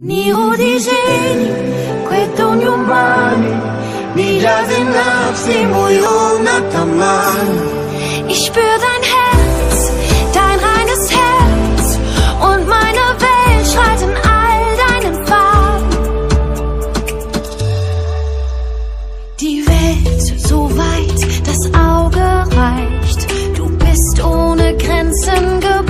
Niro di geni, quieton ni mani, ni jazen napsi mujon ataman. Ich spür dein Herz, dein reines Herz, und meine Welt schreit in all deinen Farben. Die Welt so weit, das Auge reicht, du bist ohne Grenzen geboren.